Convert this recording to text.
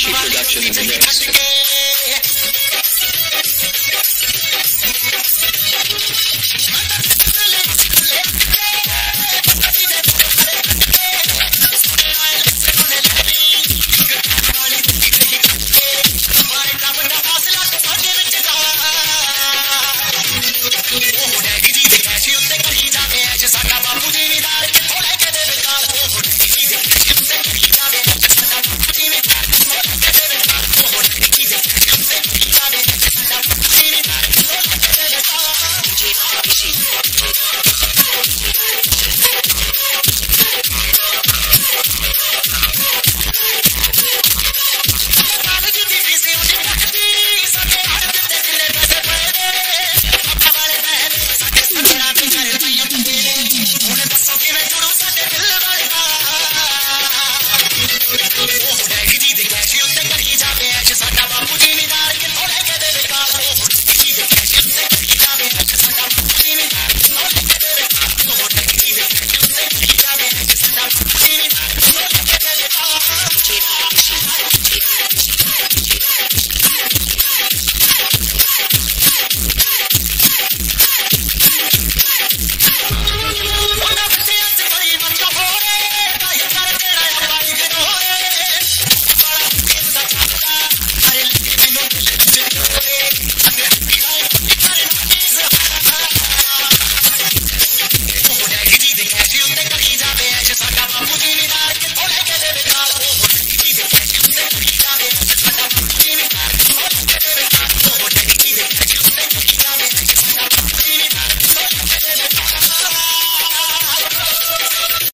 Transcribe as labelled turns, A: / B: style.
A: cheap production in the mix.